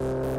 you